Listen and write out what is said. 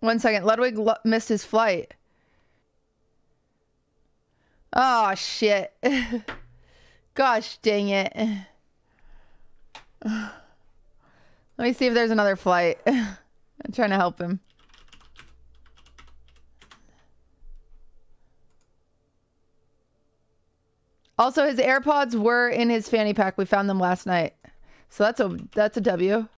One second. Ludwig lo- missed his flight. Oh, shit. Gosh dang it. Let me see if there's another flight. I'm trying to help him. Also, his AirPods were in his fanny pack. We found them last night. So that's a that's a W.